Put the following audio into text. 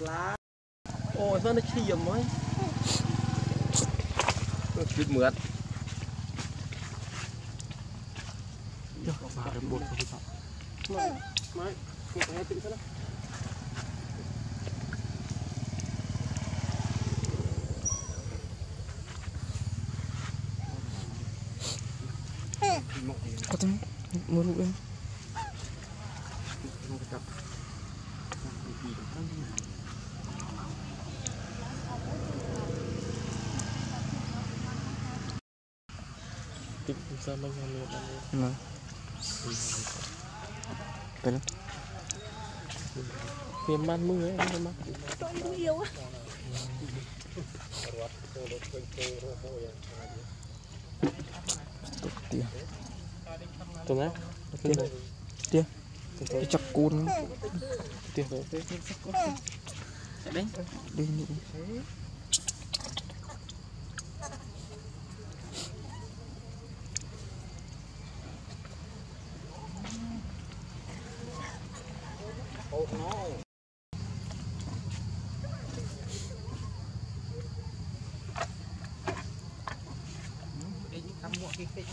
lá ôi sao nó chi dùm ấy chút mượt Bà đâm bột không sao. Mai, không phải tính sao đó. Có thế muốn luôn. Tiếp sao mấy ngày nữa đây. Nah. Tới Miền man mưa ấy, miền man. yêu á. Tụi nó. Tiền. Tiền. Cái chắc côn Tiền rồi. Đấy. Oh no. Đi cắm muộn cái cái